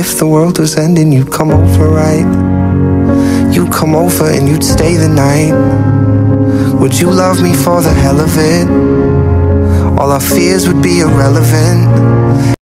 if the world was ending, you'd come over, right? You'd come over and you'd stay the night. Would you love me for the hell of it? All our fears would be irrelevant.